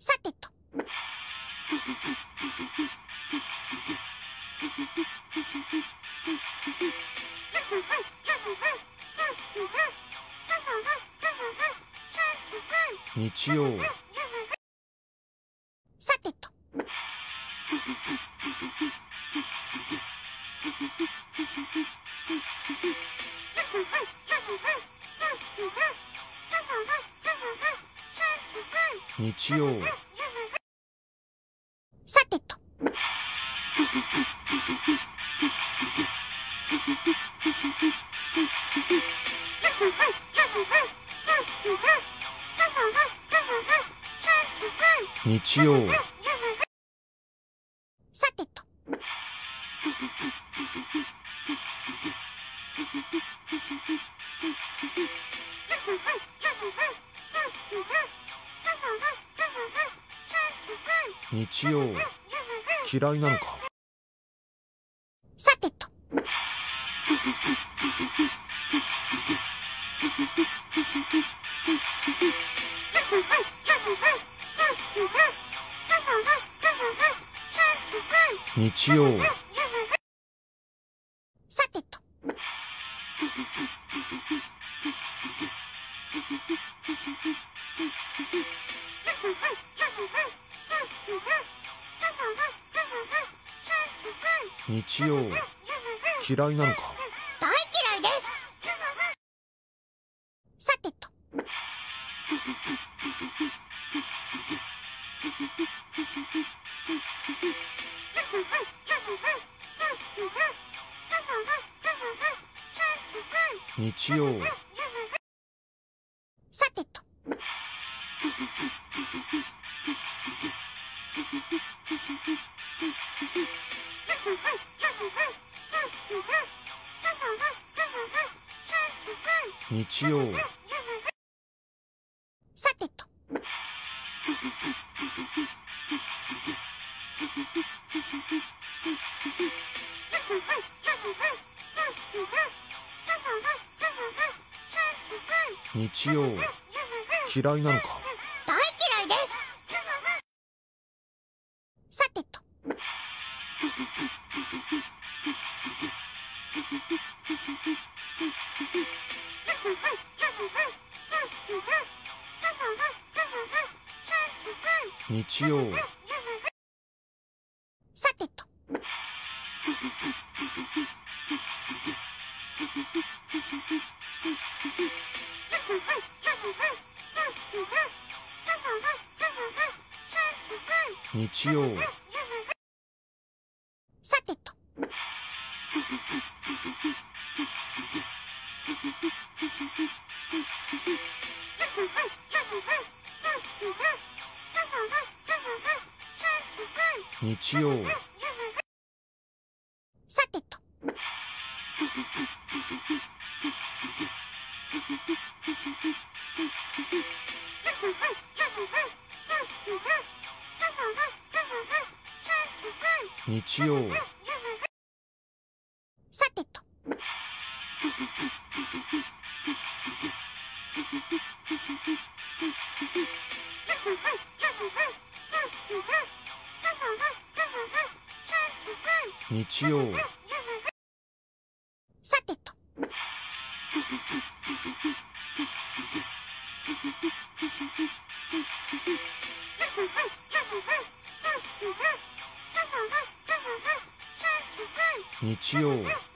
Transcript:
さてと。日曜。日曜。さてと。日曜日曜。嫌いなのか？さてと。日曜。さてと日曜嫌いなのか？大嫌いです。さてと。日曜日曜。さてと。日曜。嫌いなのか？日曜。さてと。日曜。さてと日曜。さてと。日曜。さてと日曜。さてと。日曜